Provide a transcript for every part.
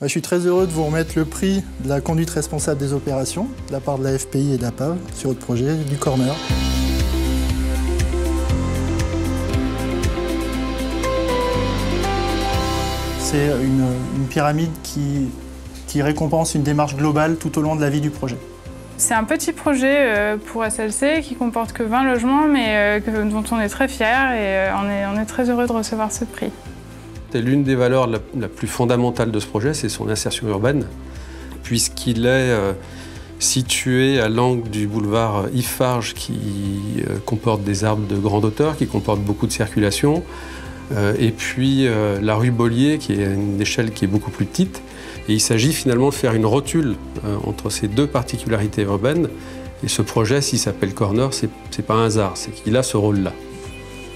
Bah, je suis très heureux de vous remettre le prix de la conduite responsable des opérations de la part de la FPI et d'APAV sur votre projet du Corner. C'est une, pyramide qui, récompense une démarche globale tout au long de la vie du projet. C'est un petit projet euh, pour SLC qui comporte que 20 logements, mais euh, dont on est très fiers et euh, on est très heureux de recevoir ce prix. L'une des valeurs la, plus fondamentales de ce projet, c'est son insertion urbaine, puisqu'il est situé à l'angle du boulevard Iffarge qui comporte des arbres de grande hauteur, qui comporte beaucoup de circulation, et puis la rue Bollier qui est une échelle qui est beaucoup plus petite. Et il s'agit finalement de faire une rotule entre ces deux particularités urbaines. Et ce projet, s'il s'appelle Corner, c'est pas un hasard, c'est qu'il a ce rôle-là.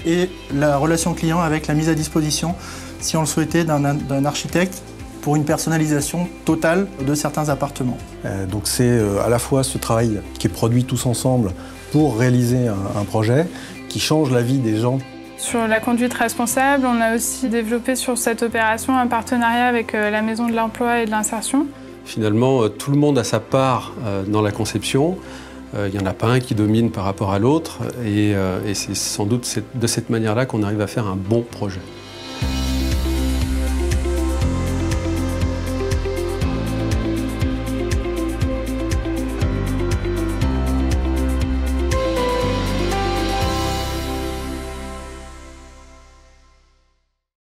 Et la relation client avec la mise à disposition si on le souhaitait, d'un architecte pour une personnalisation totale de certains appartements. Euh, donc c'est euh, à la fois ce travail qui est produit tous ensemble pour réaliser un, projet qui change la vie des gens. Sur la conduite responsable, on a aussi développé sur cette opération un partenariat avec euh, la Maison de l'Emploi et de l'Insertion. Finalement, tout le monde a sa part dans la conception. Il n'y en a pas un qui domine par rapport à l'autre et, et c'est sans doute de cette manière-là qu'on arrive à faire un bon projet.